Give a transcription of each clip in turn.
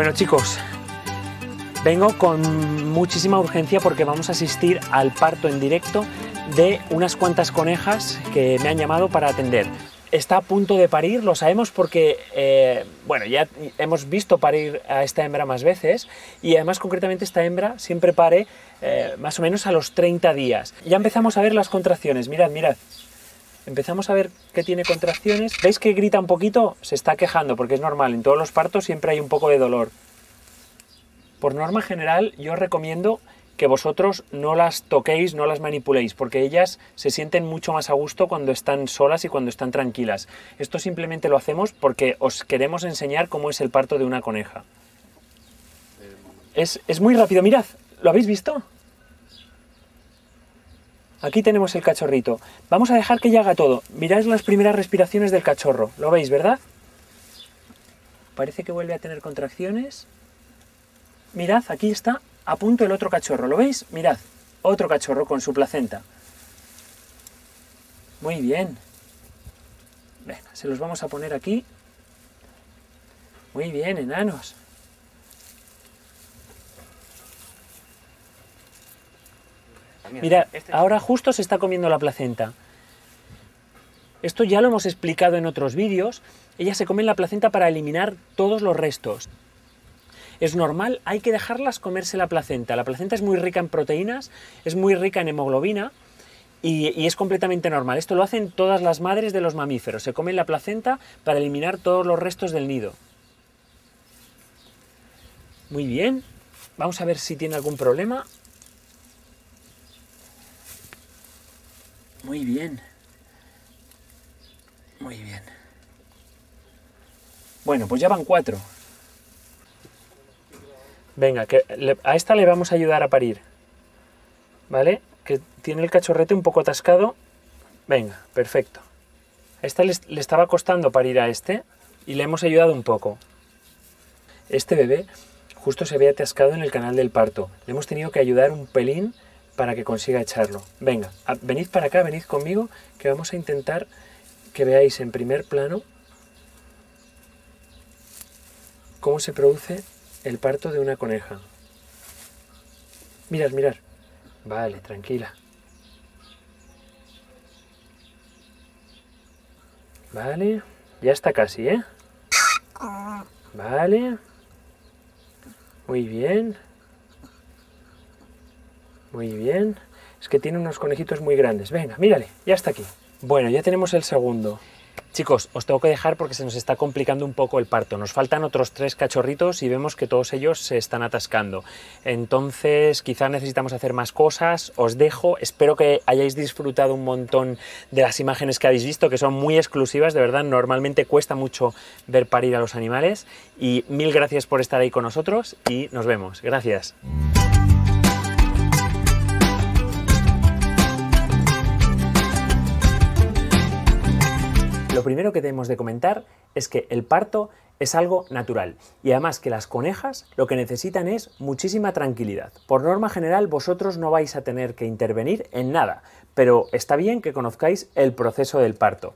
Bueno chicos, vengo con muchísima urgencia porque vamos a asistir al parto en directo de unas cuantas conejas que me han llamado para atender. Está a punto de parir, lo sabemos porque, eh, bueno, ya hemos visto parir a esta hembra más veces y además concretamente esta hembra siempre pare eh, más o menos a los 30 días. Ya empezamos a ver las contracciones, mirad, mirad. Empezamos a ver que tiene contracciones. ¿Veis que grita un poquito? Se está quejando porque es normal, en todos los partos siempre hay un poco de dolor. Por norma general yo recomiendo que vosotros no las toquéis, no las manipuléis, porque ellas se sienten mucho más a gusto cuando están solas y cuando están tranquilas. Esto simplemente lo hacemos porque os queremos enseñar cómo es el parto de una coneja. Es, es muy rápido, mirad, ¿lo habéis visto? Aquí tenemos el cachorrito. Vamos a dejar que ya haga todo. Mirad las primeras respiraciones del cachorro. ¿Lo veis, verdad? Parece que vuelve a tener contracciones. Mirad, aquí está a punto el otro cachorro. ¿Lo veis? Mirad, otro cachorro con su placenta. Muy bien. Venga, se los vamos a poner aquí. Muy bien, enanos. Mira, ahora justo se está comiendo la placenta. Esto ya lo hemos explicado en otros vídeos. Ellas se comen la placenta para eliminar todos los restos. Es normal, hay que dejarlas comerse la placenta. La placenta es muy rica en proteínas, es muy rica en hemoglobina y, y, es completamente normal. Esto lo hacen todas las madres de los mamíferos. Se comen la placenta para eliminar todos los restos del nido. Muy bien. Vamos a ver si tiene algún problema. Muy bien. Muy bien. Bueno, pues ya van cuatro. Venga, que le, a esta le vamos a ayudar a parir. ¿Vale? Que tiene el cachorrete un poco atascado. Venga, perfecto. A esta le, le estaba costando parir a este y le hemos ayudado un poco. Este bebé justo se había atascado en el canal del parto. Le hemos tenido que ayudar un pelín para que consiga echarlo. Venga, venid para acá, venid conmigo, que vamos a intentar que veáis en primer plano cómo se produce el parto de una coneja. Mirad, mirad. Vale, tranquila. Vale, ya está casi, ¿eh? Vale. Muy bien. Muy bien. Es que tiene unos conejitos muy grandes. Venga, mírale, ya está aquí. Bueno, ya tenemos el segundo. Chicos, os tengo que dejar porque se nos está complicando un poco el parto. Nos faltan otros tres cachorritos y vemos que todos ellos se están atascando. Entonces, quizá necesitamos hacer más cosas. Os dejo. Espero que hayáis disfrutado un montón de las imágenes que habéis visto, que son muy exclusivas. De verdad, normalmente cuesta mucho ver parir a los animales. Y mil gracias por estar ahí con nosotros y nos vemos. Gracias. Lo primero que tenemos de comentar es que el parto es algo natural y además que las conejas lo que necesitan es muchísima tranquilidad. Por norma general vosotros no vais a tener que intervenir en nada, pero está bien que conozcáis el proceso del parto.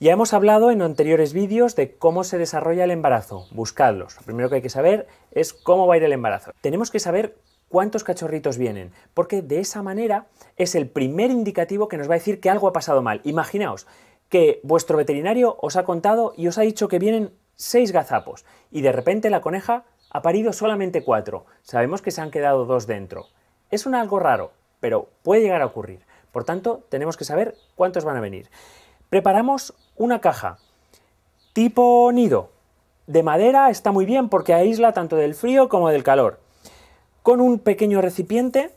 Ya hemos hablado en anteriores vídeos de cómo se desarrolla el embarazo, buscadlos. Lo primero que hay que saber es cómo va a ir el embarazo. Tenemos que saber cuántos cachorritos vienen, porque de esa manera es el primer indicativo que nos va a decir que algo ha pasado mal. Imaginaos, que vuestro veterinario os ha contado y os ha dicho que vienen seis gazapos y de repente la coneja ha parido solamente cuatro. Sabemos que se han quedado dos dentro. Es un algo raro, pero puede llegar a ocurrir. Por tanto, tenemos que saber cuántos van a venir. Preparamos una caja tipo nido. De madera está muy bien porque aísla tanto del frío como del calor. Con un pequeño recipiente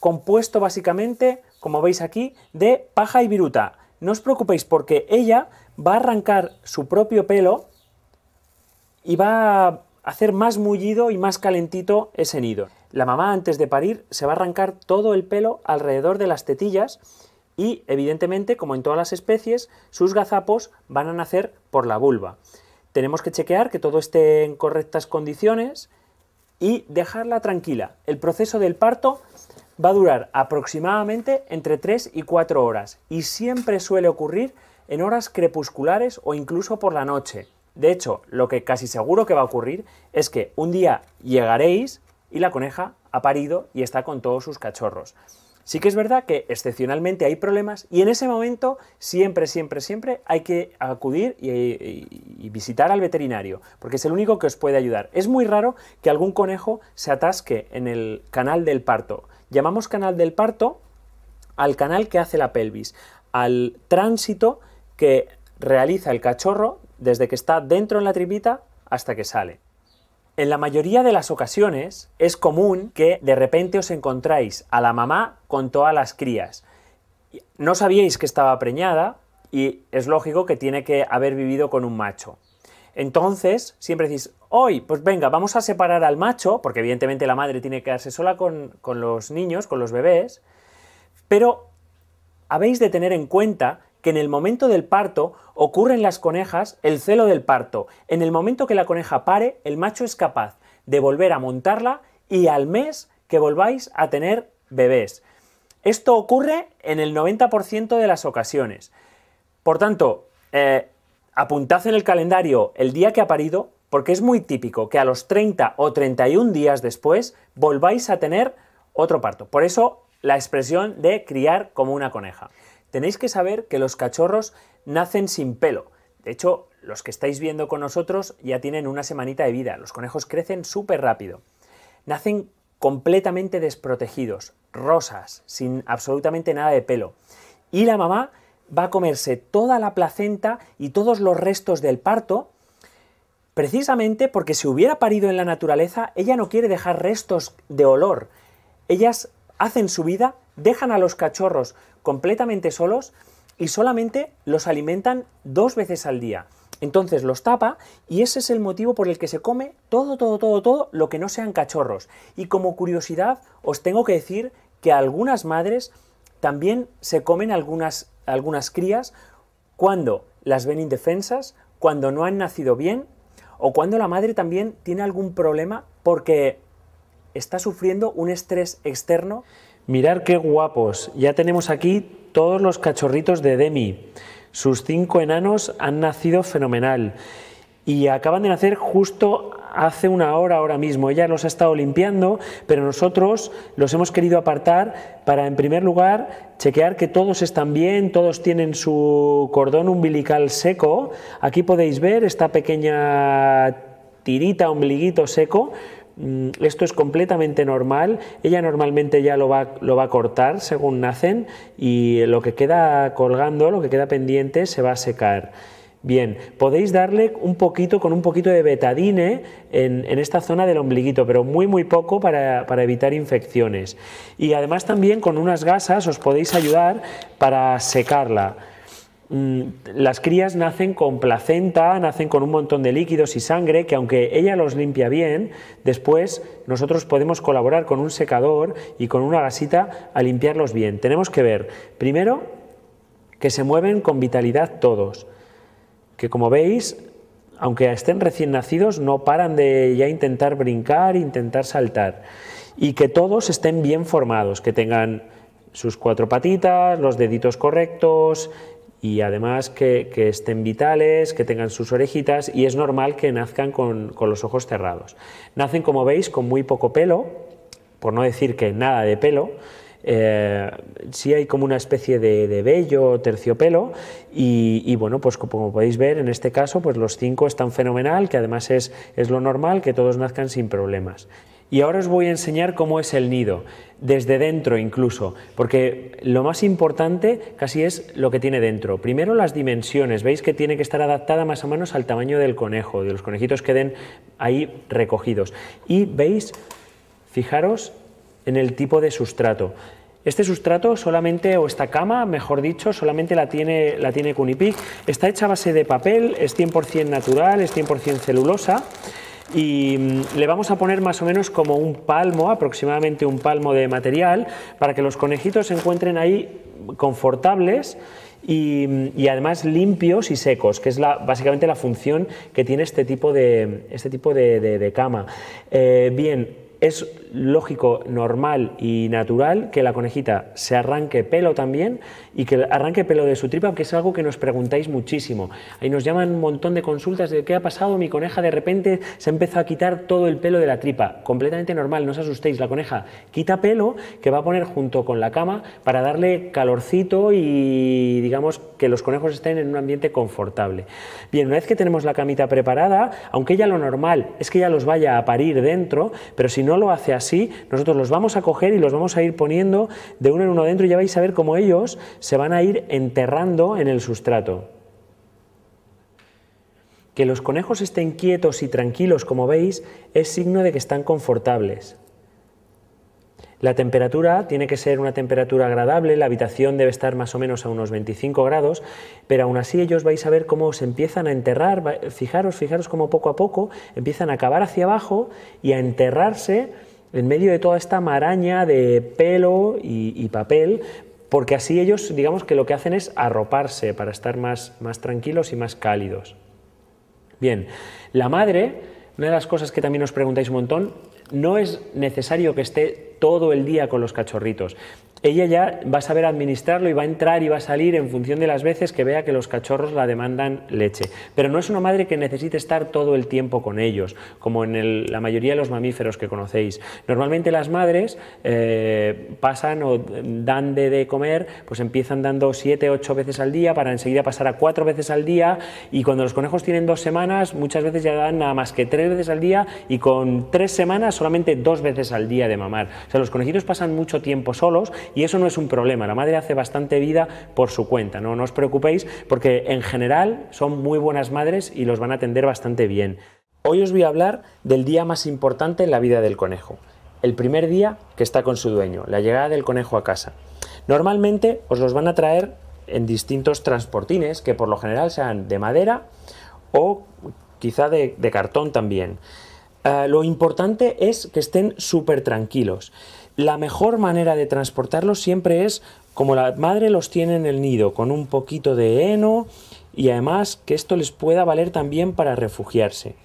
compuesto básicamente, como veis aquí, de paja y viruta no os preocupéis porque ella va a arrancar su propio pelo y va a hacer más mullido y más calentito ese nido. La mamá antes de parir se va a arrancar todo el pelo alrededor de las tetillas y evidentemente, como en todas las especies, sus gazapos van a nacer por la vulva. Tenemos que chequear que todo esté en correctas condiciones y dejarla tranquila. El proceso del parto va a durar aproximadamente entre 3 y 4 horas y siempre suele ocurrir en horas crepusculares o incluso por la noche. De hecho, lo que casi seguro que va a ocurrir es que un día llegaréis y la coneja ha parido y está con todos sus cachorros. Sí que es verdad que excepcionalmente hay problemas y en ese momento siempre, siempre, siempre hay que acudir y, visitar al veterinario, porque es el único que os puede ayudar. Es muy raro que algún conejo se atasque en el canal del parto. Llamamos canal del parto al canal que hace la pelvis, al tránsito que realiza el cachorro desde que está dentro en la tripita hasta que sale. En la mayoría de las ocasiones es común que de repente os encontráis a la mamá con todas las crías. No sabíais que estaba preñada y es lógico que tiene que haber vivido con un macho. Entonces, siempre decís, hoy, pues venga, vamos a separar al macho, porque evidentemente la madre tiene que quedarse sola con, con los niños, con los bebés, pero habéis de tener en cuenta que en el momento del parto ocurre en las conejas el celo del parto. En el momento que la coneja pare, el macho es capaz de volver a montarla y al mes que volváis a tener bebés. Esto ocurre en el 90% de las ocasiones. Por tanto, eh, apuntad en el calendario el día que ha parido, porque es muy típico que a los 30 o 31 días después volváis a tener otro parto. Por eso la expresión de criar como una coneja. Tenéis que saber que los cachorros nacen sin pelo. De hecho, los que estáis viendo con nosotros ya tienen una semanita de vida. Los conejos crecen súper rápido. Nacen completamente desprotegidos, rosas, sin absolutamente nada de pelo. Y la mamá va a comerse toda la placenta y todos los restos del parto, precisamente porque si hubiera parido en la naturaleza, ella no quiere dejar restos de olor. Ellas hacen su vida, dejan a los cachorros completamente solos y solamente los alimentan dos veces al día. Entonces los tapa y ese es el motivo por el que se come todo, todo, todo, todo lo que no sean cachorros. Y como curiosidad os tengo que decir que algunas madres también se comen algunas, algunas crías cuando las ven indefensas, cuando no han nacido bien o cuando la madre también tiene algún problema porque está sufriendo un estrés externo. Mirar qué guapos, ya tenemos aquí todos los cachorritos de Demi. Sus cinco enanos han nacido fenomenal y acaban de nacer justo hace una hora ahora mismo. Ella los ha estado limpiando, pero nosotros los hemos querido apartar para, en primer lugar, chequear que todos están bien, todos tienen su cordón umbilical seco. Aquí podéis ver esta pequeña tirita, ombliguito seco, Mm, esto es completamente normal, ella normalmente ya lo va, lo va, a cortar según nacen y lo que queda colgando, lo que queda pendiente se va a secar. Bien, podéis darle un poquito con un poquito de betadine en, esta zona del ombliguito, pero muy muy poco para, para evitar infecciones. Y además también con unas gasas os podéis ayudar para secarla. Mm, las crías nacen con placenta, nacen con un montón de líquidos y sangre que aunque ella los limpia bien, después nosotros podemos colaborar con un secador y con una gasita a limpiarlos bien. Tenemos que ver, primero, que se mueven con vitalidad todos, que como veis, aunque estén recién nacidos, no paran de ya intentar brincar, intentar saltar, y que todos estén bien formados, que tengan sus cuatro patitas, los deditos correctos, y además que, estén vitales, que tengan sus orejitas y es normal que nazcan con, los ojos cerrados. Nacen, como veis, con muy poco pelo, por no decir que nada de pelo, eh, sí hay como una especie de, de vello, terciopelo, y, y, bueno, pues como podéis ver, en este caso, pues los cinco están fenomenal, que además es, es lo normal, que todos nazcan sin problemas. Y ahora os voy a enseñar cómo es el nido, desde dentro incluso, porque lo más importante casi es lo que tiene dentro. Primero las dimensiones, veis que tiene que estar adaptada más o menos al tamaño del conejo, de los conejitos que den ahí recogidos. Y veis, fijaros en el tipo de sustrato. Este sustrato solamente, o esta cama, mejor dicho, solamente la tiene, la tiene Cunipic. Está hecha a base de papel, es 100% natural, es 100% celulosa y mm, le vamos a poner más o menos como un palmo, aproximadamente un palmo de material, para que los conejitos se encuentren ahí confortables y, mm, además limpios y secos, que es la, básicamente la función que tiene este tipo de, este tipo de, cama. Eh, bien, es lógico, normal y natural que la conejita se arranque pelo también y que arranque pelo de su tripa, aunque es algo que nos preguntáis muchísimo. Ahí nos llaman un montón de consultas de qué ha pasado, mi coneja de repente se empezó a quitar todo el pelo de la tripa. Completamente normal, no os asustéis, la coneja quita pelo que va a poner junto con la cama para darle calorcito y digamos que los conejos estén en un ambiente confortable. Bien, una vez que tenemos la camita preparada, aunque ella lo normal es que ella los vaya a parir dentro, pero si no lo hace así, nosotros los vamos a coger y los vamos a ir poniendo de uno en uno dentro y ya vais a ver cómo ellos se van a ir enterrando en el sustrato. Que los conejos estén quietos y tranquilos, como veis, es signo de que están confortables. La temperatura tiene que ser una temperatura agradable, la habitación debe estar más o menos a unos 25 grados, pero aún así ellos vais a ver cómo se empiezan a enterrar, fijaros, fijaros cómo poco a poco empiezan a cavar hacia abajo y a enterrarse en medio de toda esta maraña de pelo y, papel, porque así ellos, digamos que lo que hacen es arroparse para estar más, más tranquilos y más cálidos. Bien, la madre, una de las cosas que también os preguntáis un montón, no es necesario que esté todo el día con los cachorritos ella ya va a saber administrarlo y va a entrar y va a salir en función de las veces que vea que los cachorros la demandan leche. Pero no es una madre que necesite estar todo el tiempo con ellos, como en la mayoría de los mamíferos que conocéis. Normalmente las madres eh, pasan o dan de, comer, pues empiezan dando siete, ocho veces al día para enseguida pasar a cuatro veces al día y cuando los conejos tienen dos semanas, muchas veces ya dan nada más que tres veces al día y con tres semanas solamente dos veces al día de mamar. O sea, los conejitos pasan mucho tiempo solos y eso no es un problema, la madre hace bastante vida por su cuenta, no, os preocupéis porque en general son muy buenas madres y los van a atender bastante bien. Hoy os voy a hablar del día más importante en la vida del conejo, el primer día que está con su dueño, la llegada del conejo a casa. Normalmente os los van a traer en distintos transportines que por lo general sean de madera o quizá de, cartón también. Eh, lo importante es que estén súper tranquilos. La mejor manera de transportarlos siempre es como la madre los tiene en el nido, con un poquito de heno y además que esto les pueda valer también para refugiarse.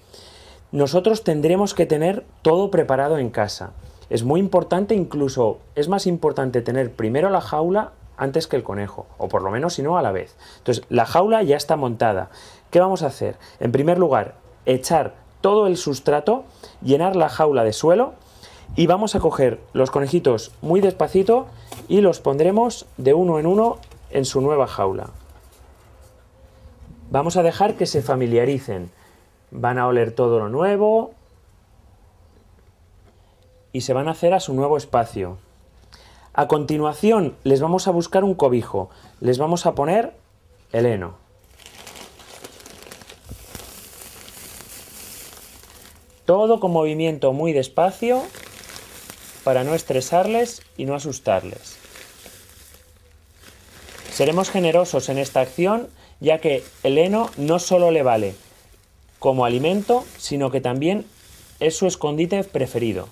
Nosotros tendremos que tener todo preparado en casa. Es muy importante, incluso es más importante tener primero la jaula antes que el conejo, o por lo menos si no a la vez. Entonces, la jaula ya está montada. ¿Qué vamos a hacer? En primer lugar, echar todo el sustrato, llenar la jaula de suelo, y vamos a coger los conejitos muy despacito y los pondremos de uno en uno en su nueva jaula. Vamos a dejar que se familiaricen. Van a oler todo lo nuevo y se van a hacer a su nuevo espacio. A continuación les vamos a buscar un cobijo. Les vamos a poner el heno. Todo con movimiento muy despacio para no estresarles y no asustarles. Seremos generosos en esta acción ya que el heno no solo le vale como alimento, sino que también es su escondite preferido.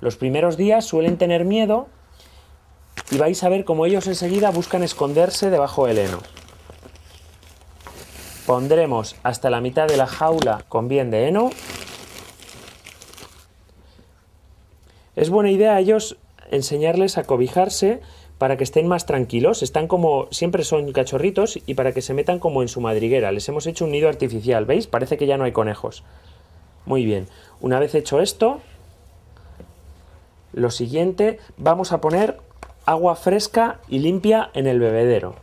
Los primeros días suelen tener miedo y vais a ver cómo ellos enseguida buscan esconderse debajo del heno. Pondremos hasta la mitad de la jaula con bien de heno Es buena idea a ellos enseñarles a cobijarse para que estén más tranquilos. Están como, siempre son cachorritos y para que se metan como en su madriguera. Les hemos hecho un nido artificial, ¿veis? Parece que ya no hay conejos. Muy bien. Una vez hecho esto, lo siguiente, vamos a poner agua fresca y limpia en el bebedero.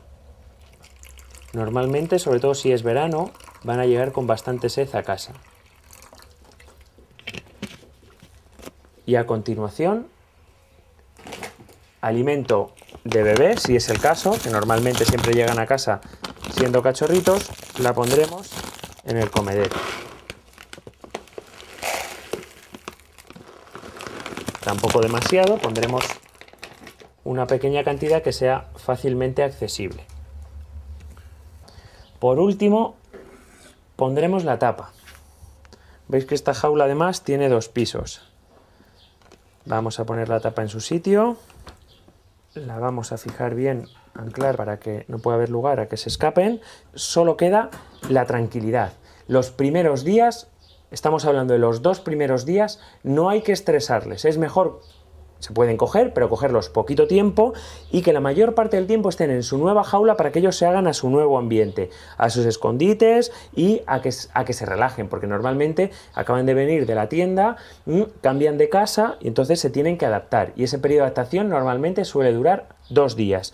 Normalmente, sobre todo si es verano, van a llegar con bastante sed a casa. Y a continuación alimento de bebé, si es el caso, que normalmente siempre llegan a casa siendo cachorritos, la pondremos en el comedero. Tampoco demasiado, pondremos una pequeña cantidad que sea fácilmente accesible. Por último, pondremos la tapa. Veis que esta jaula además tiene dos pisos. Vamos a poner la tapa en su sitio. La vamos a fijar bien, anclar para que no pueda haber lugar a que se escapen. Solo queda la tranquilidad. Los primeros días estamos hablando de los dos primeros días, no hay que estresarles. Es mejor se pueden coger, pero cogerlos poquito tiempo y que la mayor parte del tiempo estén en su nueva jaula para que ellos se hagan a su nuevo ambiente, a sus escondites y a que, a que se relajen, porque normalmente acaban de venir de la tienda, mm, cambian de casa y entonces se tienen que adaptar. Y ese periodo de adaptación normalmente suele durar dos días.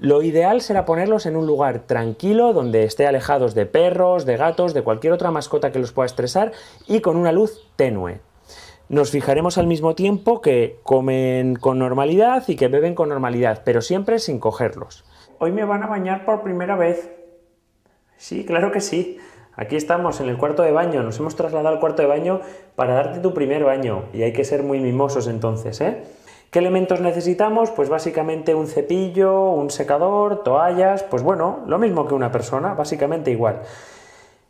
Lo ideal será ponerlos en un lugar tranquilo, donde esté alejados de perros, de gatos, de cualquier otra mascota que los pueda estresar y con una luz tenue. Nos fijaremos al mismo tiempo que comen con normalidad y que beben con normalidad, pero siempre sin cogerlos. Hoy me van a bañar por primera vez. Sí, claro que sí. Aquí estamos en el cuarto de baño, nos hemos trasladado al cuarto de baño para darte tu primer baño y hay que ser muy mimosos entonces, ¿eh? ¿Qué elementos necesitamos? Pues básicamente un cepillo, un secador, toallas, pues bueno, lo mismo que una persona, básicamente igual.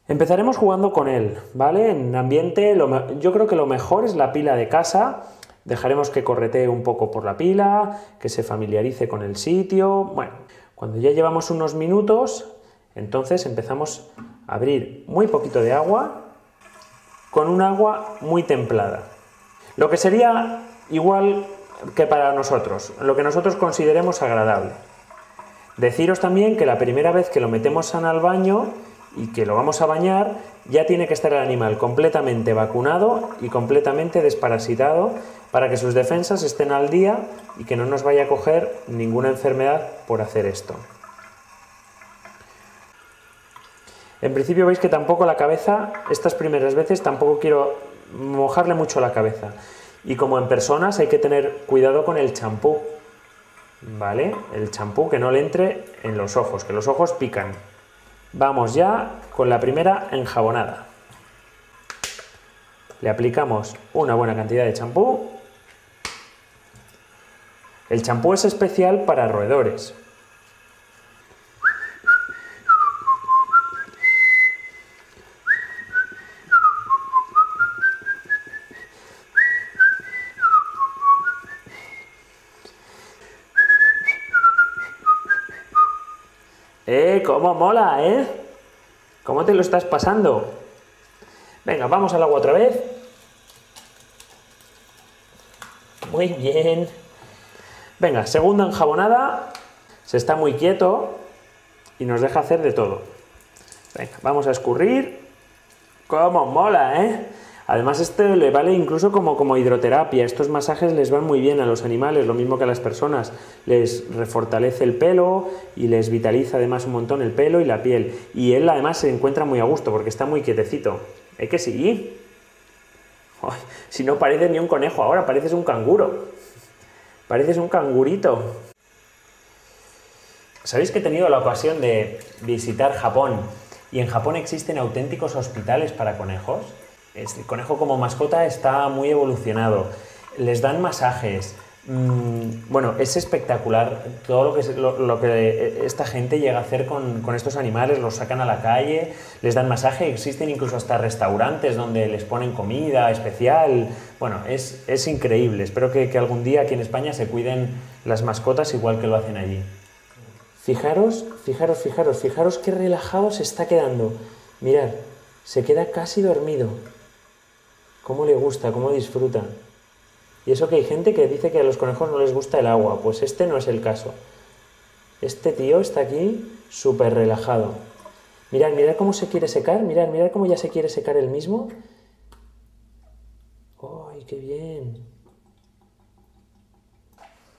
Empezaremos jugando con él, ¿vale? En ambiente, yo creo que lo mejor es la pila de casa. Dejaremos que corretee un poco por la pila, que se familiarice con el sitio. Bueno, cuando ya llevamos unos minutos, entonces empezamos a abrir muy poquito de agua con un agua muy templada. Lo que sería igual que para nosotros, lo que nosotros consideremos agradable. Deciros también que la primera vez que lo metemos al baño, y que lo vamos a bañar, ya tiene que estar el animal completamente vacunado y completamente desparasitado para que sus defensas estén al día y que no nos vaya a coger ninguna enfermedad por hacer esto. En principio veis que tampoco la cabeza, estas primeras veces tampoco quiero mojarle mucho la cabeza. Y como en personas hay que tener cuidado con el champú, ¿vale? El champú que no le entre en los ojos, que los ojos pican. Vamos ya con la primera enjabonada. Le aplicamos una buena cantidad de champú. El champú es especial para roedores. ¡Eh, mola, eh! ¿Cómo te lo estás pasando? Venga, vamos al agua otra vez. Muy bien. Venga, segunda enjabonada. Se está muy quieto y nos deja hacer de todo. Venga, vamos a escurrir. ¡Cómo mola, eh! Además, esto le vale incluso como, como hidroterapia. Estos masajes les van muy bien a los animales, lo mismo que a las personas. Les refortalece el pelo y les vitaliza además un montón el pelo y la piel. Y él además se encuentra muy a gusto porque está muy quietecito. ¿Hay que seguir? si no pareces ni un conejo ahora, pareces un canguro. Pareces un cangurito. ¿Sabéis que he tenido la ocasión de visitar Japón? Y en Japón existen auténticos hospitales para conejos el conejo como mascota está muy evolucionado. Les dan masajes. Mm, bueno, es espectacular todo lo que, lo, que esta gente llega a hacer con, estos animales, los sacan a la calle, les dan masaje, existen incluso hasta restaurantes donde les ponen comida especial. Bueno, es, es increíble. Espero que, que algún día aquí en España se cuiden las mascotas igual que lo hacen allí. Fijaros, fijaros, fijaros, fijaros qué relajado se está quedando. Mirad, se queda casi dormido cómo le gusta, cómo disfruta. Y eso que hay gente que dice que a los conejos no les gusta el agua, pues este no es el caso. Este tío está aquí súper relajado. Mirad, mirad cómo se quiere secar, mirad, mirad cómo ya se quiere secar el mismo. ¡Ay, qué bien!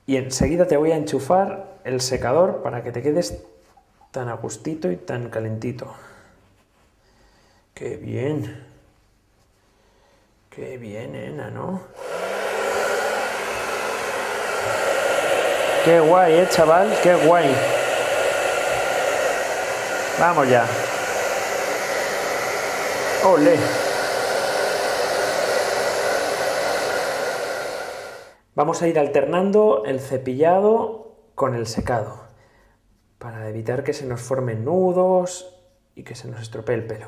Y enseguida te voy a enchufar el secador para que te quedes tan a gustito y tan calentito. ¡Qué bien! Qué bien, nena, ¿no? Qué guay, ¿eh, chaval? Qué guay. Vamos ya. Ole. Vamos a ir alternando el cepillado con el secado para evitar que se nos formen nudos y que se nos estropee el pelo.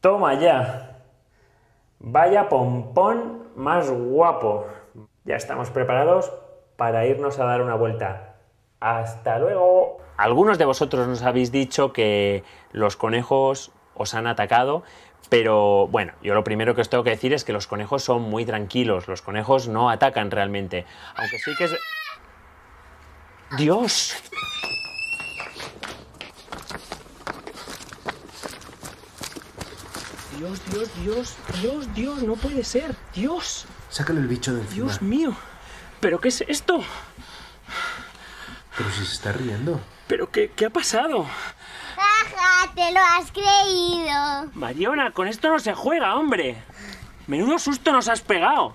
Toma ya. Vaya pompón más guapo. Ya estamos preparados para irnos a dar una vuelta. Hasta luego. Algunos de vosotros nos habéis dicho que los conejos os han atacado, pero bueno, yo lo primero que os tengo que decir es que los conejos son muy tranquilos, los conejos no atacan realmente, aunque sí que es... Dios. Dios, Dios, Dios, Dios, Dios, no puede ser. Dios. Sácale el bicho de encima. Dios mío. ¿Pero qué es esto? Pero si se está riendo. ¿Pero qué, qué ha pasado? ¡Jaja! ¡Te lo has creído! Mariona, con esto no se juega, hombre. Menudo susto nos has pegado.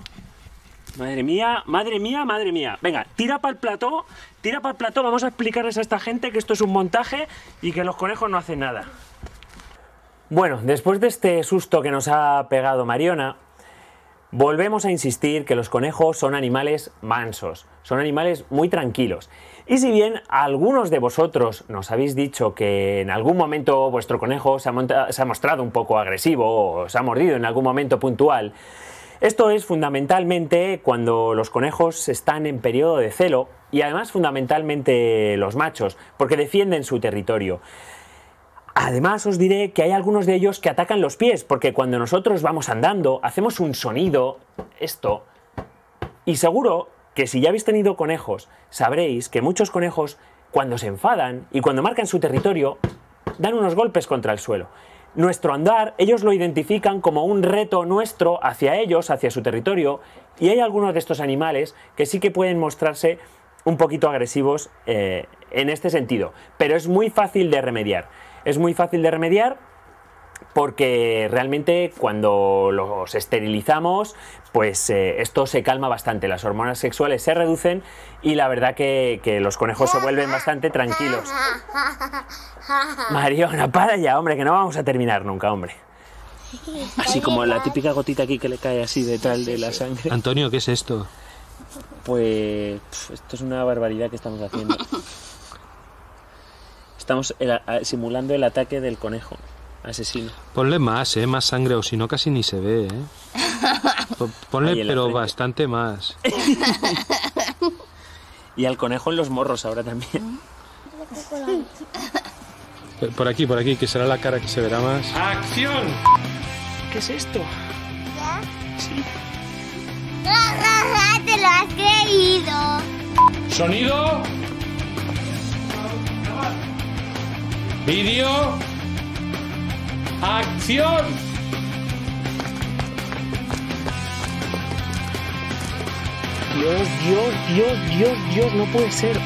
Madre mía, madre mía, madre mía. Venga, tira para el plató, tira para el plató. Vamos a explicarles a esta gente que esto es un montaje y que los conejos no hacen nada. Bueno, después de este susto que nos ha pegado Mariona, volvemos a insistir que los conejos son animales mansos, son animales muy tranquilos. Y si bien algunos de vosotros nos habéis dicho que en algún momento vuestro conejo se ha, mostrado un poco agresivo o se ha mordido en algún momento puntual, esto es fundamentalmente cuando los conejos están en periodo de celo y además fundamentalmente los machos, porque defienden su territorio. Además os diré que hay algunos de ellos que atacan los pies, porque cuando nosotros vamos andando hacemos un sonido, esto, y seguro que si ya habéis tenido conejos, sabréis que muchos conejos cuando se enfadan y cuando marcan su territorio, dan unos golpes contra el suelo. Nuestro andar, ellos lo identifican como un reto nuestro hacia ellos, hacia su territorio, y hay algunos de estos animales que sí que pueden mostrarse un poquito agresivos eh, en este sentido, pero es muy fácil de remediar. Es muy fácil de remediar porque realmente cuando los esterilizamos, pues eh, esto se calma bastante, las hormonas sexuales se reducen y la verdad que, que los conejos se vuelven bastante tranquilos. Mariona, para ya, hombre, que no vamos a terminar nunca, hombre. Así como la típica gotita aquí que le cae así detrás de la sangre. Antonio, ¿qué es esto? Pues esto es una barbaridad que estamos haciendo. Estamos el- a- simulando el ataque del conejo asesino. Ponle más, ¿eh? Más sangre, o si no casi ni se ve, ¿eh? Po- Ponle, pero frente. bastante más. Y al conejo en los morros ahora también. Por aquí, por aquí, que será la cara que se verá más. ¡Acción! ¿Qué es esto? Sí. ¡Jajaja! ¡Te lo has creído! Sonido. Vídeo. Acción. Dios, Dios, Dios, Dios, Dios, no puede ser.